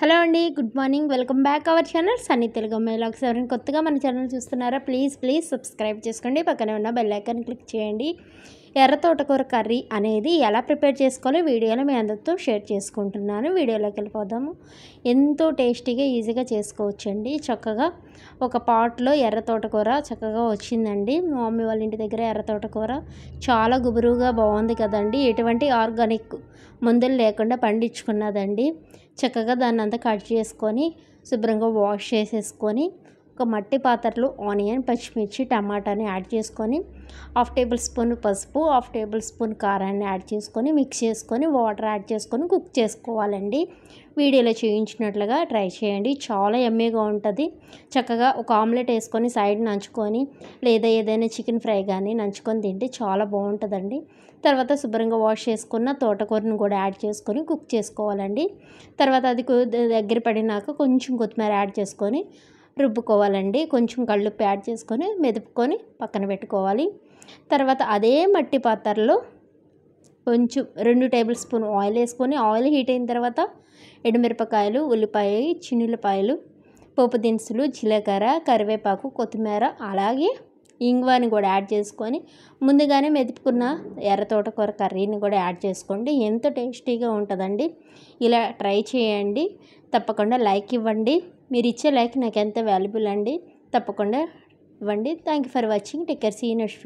Hello అండి good morning. Welcome back our channel Sunny Telugu అమ్మాయి vlogs ఎవరైనా కొత్తగా మన ఛానల్ చూస్తున్నారా ప్లీజ్ ప్లీజ్ సబ్స్క్రైబ్ చేసుకోండి. పక్కనే ఉన్న బెల్ ఐకాన్ క్లిక్ చేయండి. ఎర్ర తోటకూర కర్రీ అనేది ఎలా ప్రిపేర్ చేసుకోవాలో వీడియోలో మీ అందరితో షేర్ చేసుకుంటున్నాను. వీడియోలోకి వెళ్ళిపోదాము. ఎంతో టేస్టీగా ఈజీగా చేసుకోవచ్చండి. చక్కగా ఒక పాట్లో ఎర్ర తోటకూర చక్కగా వచ్చిందండి. మా మమ్మీ వాళ్ళ ఇంటి దగ్గర ఎర్ర తోటకూర చాలా గుబురుగా బాగుంది కదండి. ఎటువంటి ఆర్గానిక్ మందులు లేకుండా పండించుకున్నదండి. చక్కగా దాన్ని అంతా కట్ చేసుకొని శుభ్రంగా వాష్ చేసేసుకొని ఒక మట్టి పాత్రలో ఆనియన్ పచ్చిమిర్చి టమాటాని యాడ్ చేసుకొని హాఫ్ టేబుల్ స్పూన్ పసుపు హాఫ్ టేబుల్ స్పూన్ కారాన్ని యాడ్ చేసుకొని మిక్స్ చేసుకొని వాటర్ యాడ్ చేసుకొని కుక్ చేసుకోవాలండి. వీడియోలో చూపించినట్లుగా ట్రై చేయండి. చాలా ఎమ్మీగా ఉంటుంది. చక్కగా ఒక ఆమ్లెట్ వేసుకొని సైడ్ నంచుకొని లేదా ఏదైనా చికెన్ ఫ్రై కానీ నంచుకొని తింటే చాలా బాగుంటుందండి. తర్వాత శుభ్రంగా వాష్ చేసుకున్న తోటకూరను కూడా యాడ్ చేసుకొని కుక్ చేసుకోవాలండి. తర్వాత అది దగ్గర పడినాక కొంచెం కొత్తిమీర యాడ్ చేసుకొని రుబ్బుకోవాలండి. కొంచెం కళ్ళుప్పు యాడ్ చేసుకొని మెదుపుకొని పక్కన పెట్టుకోవాలి. తర్వాత అదే మట్టి పాత్రలో కొంచెం రెండు టేబుల్ స్పూన్ ఆయిల్ వేసుకొని ఆయిల్ హీట్ అయిన తర్వాత ఎండుమిరపకాయలు ఉల్లిపాయ చిన్నులపాయలు పోపు దినుసులు జీలకర్ర కరివేపాకు కొత్తిమీర అలాగే ఇంగువాని కూడా యాడ్ చేసుకొని ముందుగానే మెదుపుకున్న ఎర్ర తోటకూర కర్రీని కూడా యాడ్ చేసుకోండి. ఎంత టేస్టీగా ఉంటుందండి. ఇలా ట్రై చేయండి. తప్పకుండా లైక్ ఇవ్వండి. మీరు ఇచ్చే లైక్ నాకు ఎంత వాల్యుబుల్ అండి. తప్పకుండా ఇవ్వండి. Thank you for watching. Take care. See next